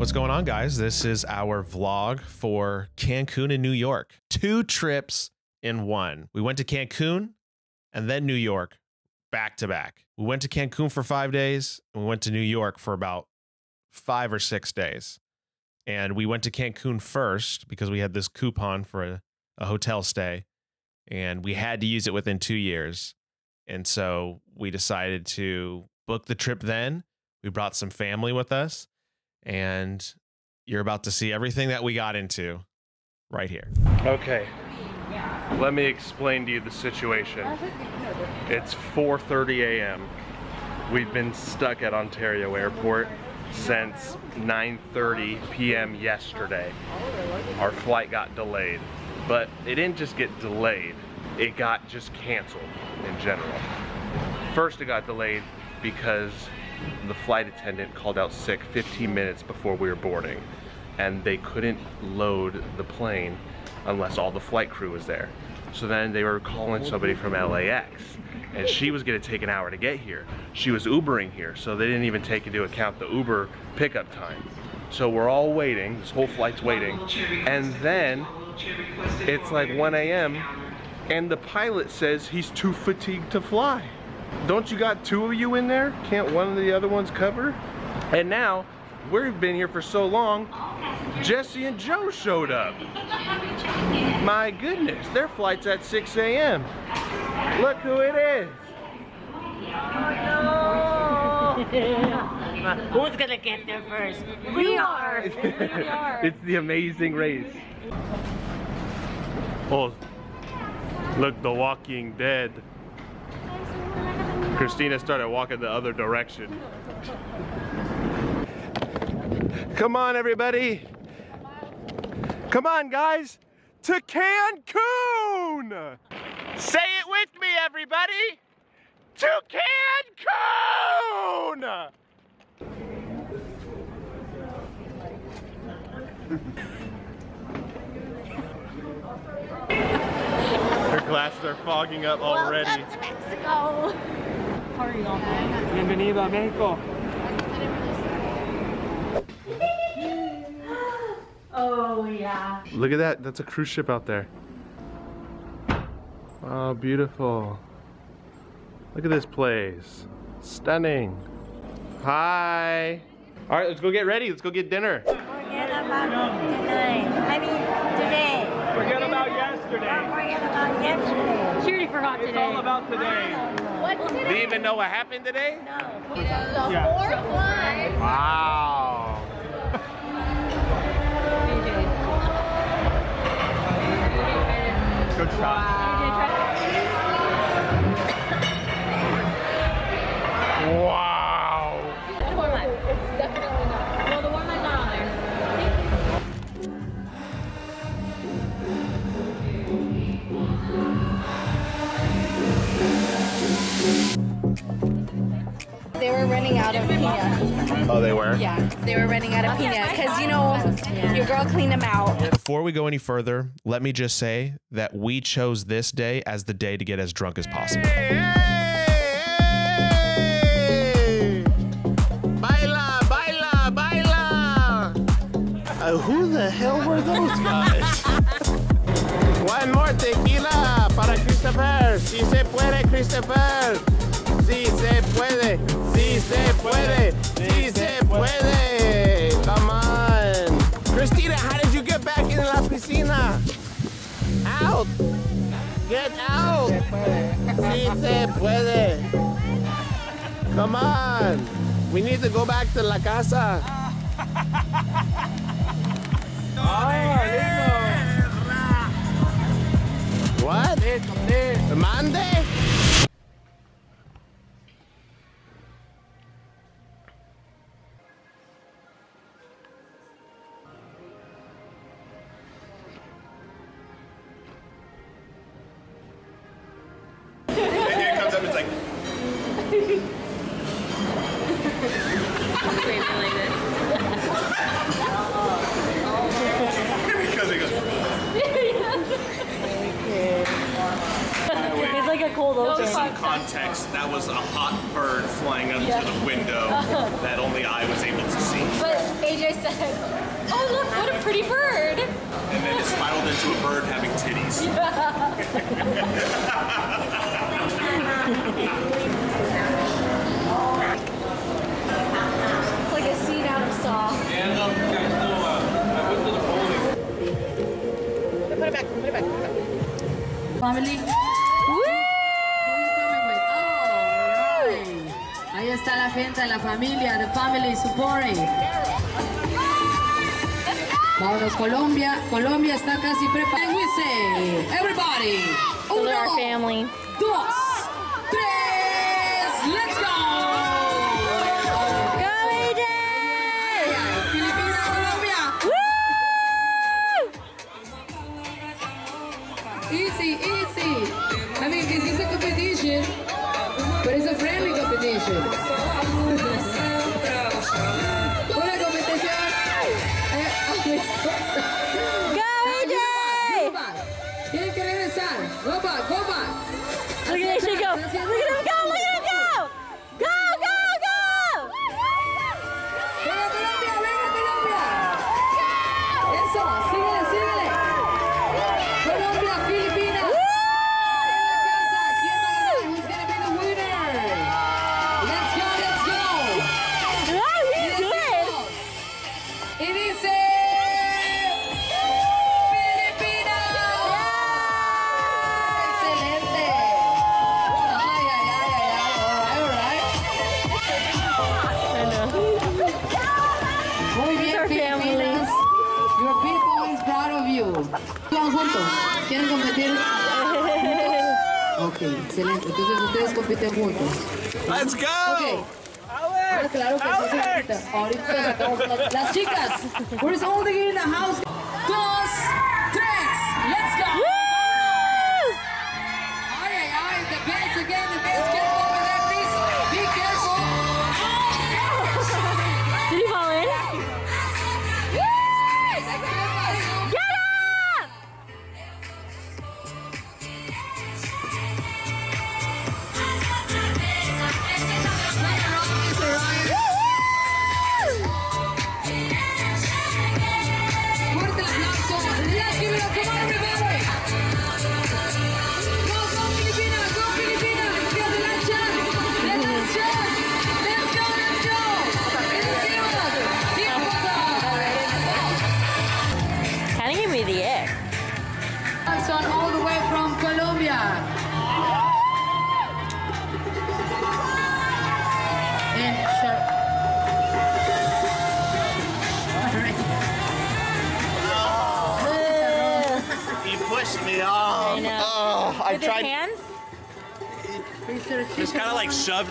What's going on, guys? This is our vlog for Cancun and New York. Two trips in one. We went to Cancun and then New York back to back. We went to Cancun for five days and we went to New York for about five or six days. And we went to Cancun first because we had this coupon for a, a hotel stay and we had to use it within two years. And so we decided to book the trip then. We brought some family with us and you're about to see everything that we got into right here. Okay, let me explain to you the situation. It's 4.30 a.m. We've been stuck at Ontario Airport since 9.30 p.m. yesterday. Our flight got delayed, but it didn't just get delayed, it got just canceled in general. First it got delayed because the flight attendant called out sick 15 minutes before we were boarding and they couldn't load the plane unless all the flight crew was there. So then they were calling somebody from LAX and she was gonna take an hour to get here. She was Ubering here, so they didn't even take into account the Uber pickup time. So we're all waiting, this whole flight's waiting, and then it's like 1 a.m. and the pilot says he's too fatigued to fly. Don't you got two of you in there? Can't one of the other ones cover? And now, we've been here for so long, Jesse and Joe showed up. My goodness, their flight's at 6 a.m. Look who it is. Who's gonna get there first? We are. it's the amazing race. Oh, look, The Walking Dead. Christina started walking the other direction. Come on, everybody. Come on, guys. To Cancun! Say it with me, everybody. To Cancun! Her glasses are fogging up already. Welcome to Mexico. Bienvenido a México. Oh yeah. Look at that. That's a cruise ship out there. Oh, beautiful. Look at this place. Stunning. Hi. All right, let's go get ready. Let's go get dinner. Forget about today. I mean today. Forget about yesterday. Forget about yesterday. She already forgot It's all about today. What's Do today? you even know what happened today? No. The Yeah. fourth one. Wow. Good shot. Your girl cleaned them out. Before we go any further, let me just say that we chose this day as the day to get as drunk as possible. Baila, baila, baila. Uh, who the hell were those guys? One more tequila para Christopher. Si se puede, Christopher. Si se puede, si se puede, si se puede. Come on. Christina, how did you get back in la piscina? Out. Get out. Si se puede. Come on. We need to go back to la casa. What? Mande? It's like a cold context, that was a hot bird flying up Yeah. to the window that only I was able to see. But AJ said, "Oh look, what a pretty bird!" And then it spiraled into a bird having titties. It's like a scene out of Saw. And Ahí está la gente, la familia, the family supporting. Vámonos, Colombia. Colombia está casi preparada. Everybody. Uno, family. dos, Ok, excelente. Entonces ustedes compiten juntos. Let's go! Ok. Ah, claro que sí, señorita. Ahorita sacamos las, las chicas. Where's all the in the house? Dos,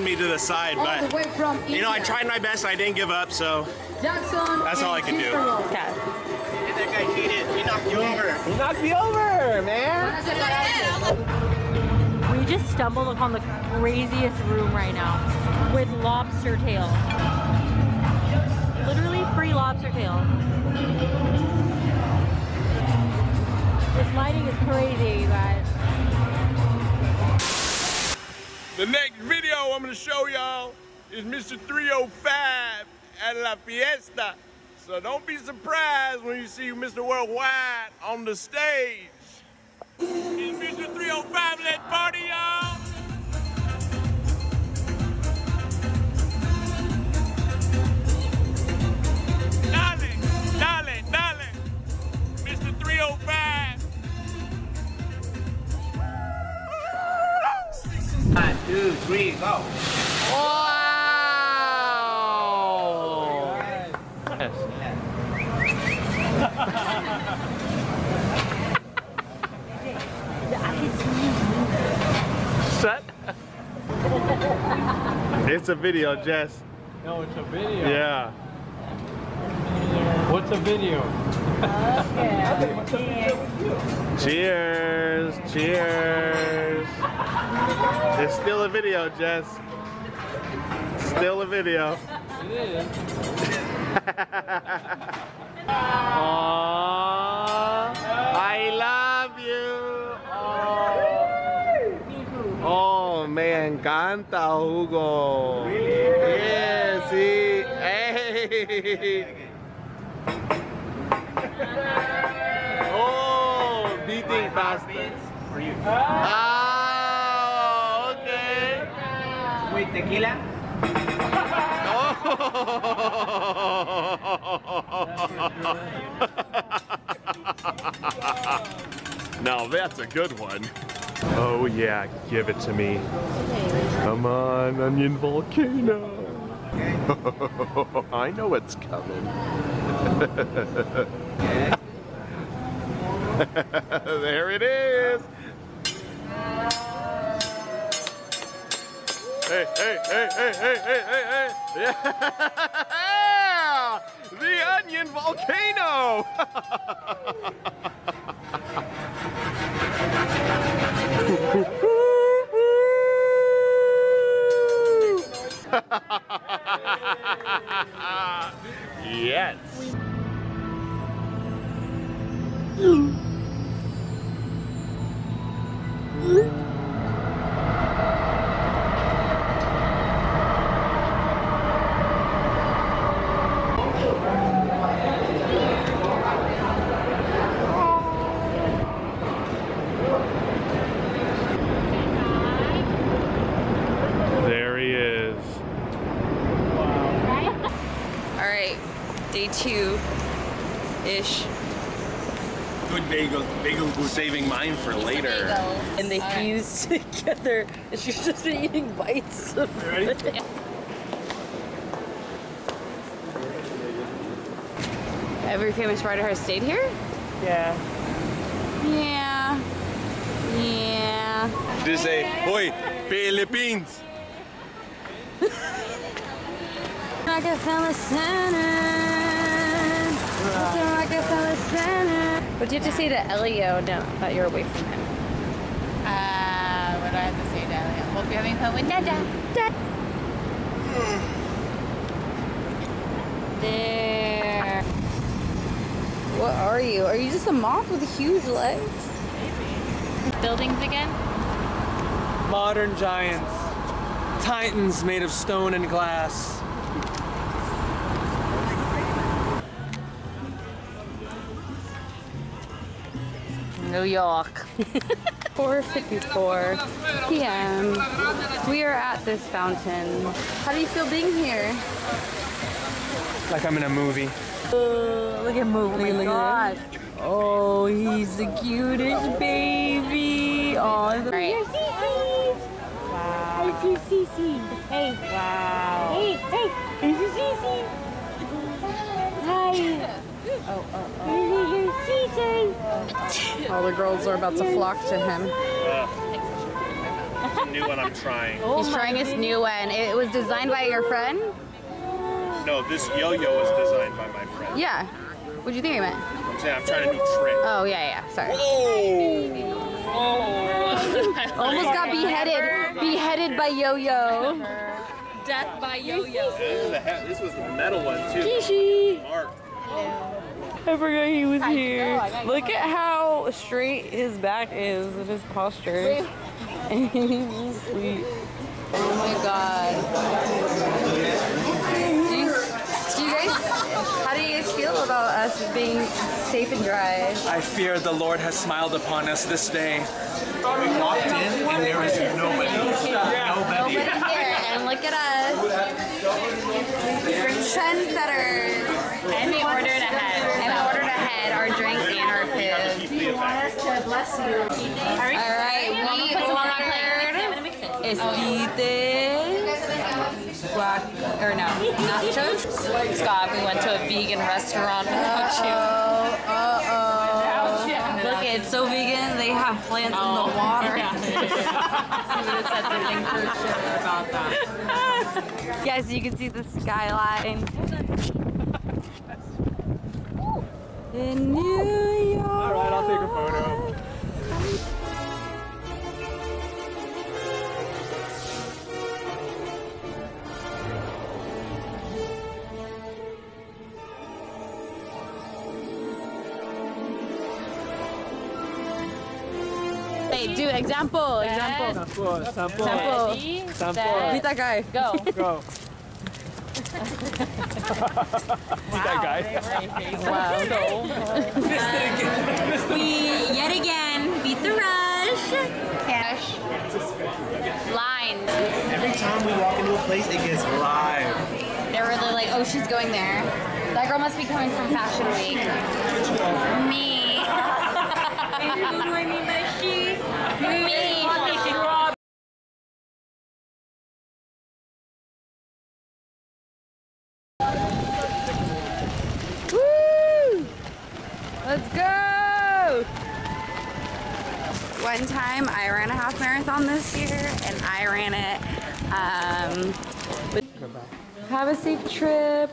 me to the side, all the but way from you know, I tried my best. I didn't give up, so Jackson. That's all I can do. Cicero. Okay. that guy cheated. He knocked you over. He knocked me over, man. Van a separarse. We just stumbled upon the craziest room right now with lobster tail. Literally free lobster tail. This lighting is crazy, you guys. The next video I'm gonna show y'all is Mr. 305 at La Fiesta. So don't be surprised when you see Mr. Worldwide on the stage. It's Mr. 305, let's party, y'all! Two, three, go. Wow! Set. it's a video, Jess. No, it's a video. Yeah. What's a video? Cheers. Cheers. It's still a video, Jess. Still a video. It is. Aww, I love you. Oh, oh me encanta jugo. Yeah, sí. Hey. Oh, beating faster. For you. Ah, okay. With tequila? Now that's a good one. Oh yeah, give it to me. Come on, onion volcano. I know it's coming. there it is. Hey, hey, hey, hey, hey, hey, hey, hey. Yeah! The onion volcano! yes. There he is. All right, day two ish. Good bagel. Bagel good. Saving mine for later. And they fuse together. and She's just been eating bites of it. Every famous writer has stayed here? Yeah. Yeah. Yeah. They say, Oi, Philippines. Rockefeller Center. It's a Rockefeller Center. What do you have to say to Elio now that you're away from him? Uh, what do I have to say, Dahlia? Hope you're having fun with Dada. There. What are you? Are you just a moth with huge legs? Buildings again? Modern giants. Titans made of stone and glass. New York. 4:54 p.m. We are at this fountain. How do you feel being here? Like I'm in a movie. Uh, look at Moo. Oh my gosh. Oh, he's the cutest baby. Oh, the right. Wow. It's your Cece. Hey. Wow. Hey, hey. It's your Cece. Hi. Oh, oh, oh. This is your Cece. All the girls are about to flock to him. It's a new one I'm trying. Oh, He's trying his new one. It was designed by your friend? No, this yo-yo was designed by my friend. Yeah. What do you think I meant? I'm saying I'm trying a new trick. Oh, yeah, yeah. Sorry. Oh! Almost got beheaded. Beheaded by Yo-Yo. Death by yo-yo. This, is a he- this was the metal one too. Kishi. Mark. I forgot he was here. Look at how straight his back is and his posture. And he's asleep. Oh my god. Do you, do you guys, how do you guys feel about us being safe and dry? I fear the Lord has smiled upon us this day. We walked in and there was nobody. Nobody. Nobody here, and look at us. Trendsetters. And we ordered ahead. And we ordered ahead our drinks and our food. All right, we ordered esquites, guac, or no, nachos. Scott, we went to a vegan restaurant without you. Uh-oh, uh-oh. Look, it's so vegan, they have plants in the water. Sure about that. yes, you can see the skyline. In New York. All right, I'll take a photo. Okay, do example. Example. Sample, sample. Sample. Ready, Sample. set, Meet that guy. Go. Go. that guy. We yet again beat the rush. Cash. Lines. Every time we walk into a place, it gets live. They're really like, oh, she's going there. That girl must be coming from Fashion Week. Me. Who do I mean by she? Me. Woo! Let's go! One time I ran a half marathon this year and I ran it. Um, have a safe trip.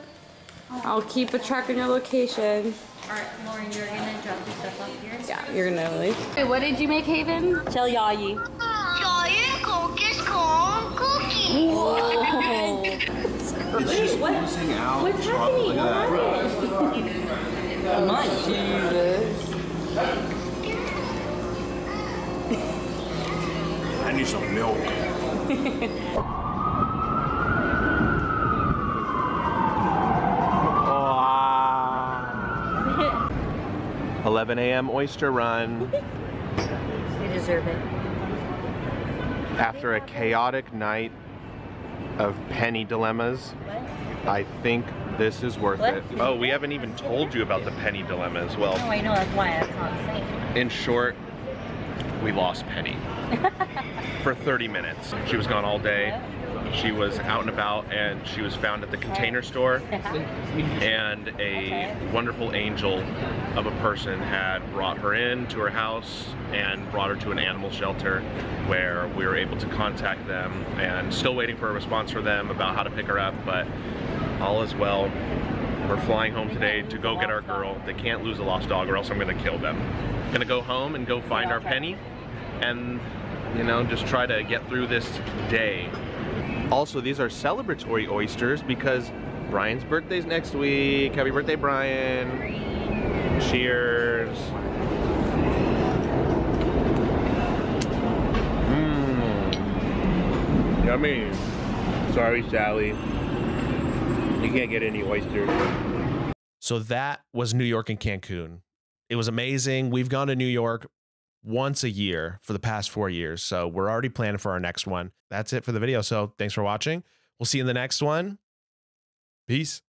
I'll keep a track on your location. Alright, Lauren, you're gonna drop your stuff off here. Yeah, you're gonna leave. Wait, what did you make, Haven? Tell Yayi. Giant cookies corn cookie. Whoa. It's just oozing out. What's happening? Look at that. My Jesus. Some milk. Ah. 11 a.m. oyster run. You deserve it. After a chaotic night of penny dilemmas, I think this is worth What? it. Oh, we haven't even told you about the penny dilemma as Well, Oh, I know, that's why I can't say. in short, we lost Penny for 30 minutes. She was gone all day. She was out and about and she was found at the container store. And a wonderful angel of a person had brought her in to her house and brought her to an animal shelter where we were able to contact them. And still waiting for a response from them about how to pick her up but all is well. We're flying home today to go get our girl. They can't lose a lost dog or else i'm gonna kill them. Gonna go home and go find our penny and you know just try to get through this day also these are celebratory oysters because brian's birthday's next week happy birthday brian cheers Mmm. Yummy. Sorry, Sally. You can't get any oysters. So that was New York and Cancun. It was amazing. We've gone to New York once a year for the past four years. So we're already planning for our next one. That's it for the video. So thanks for watching. We'll see you in the next one. Peace.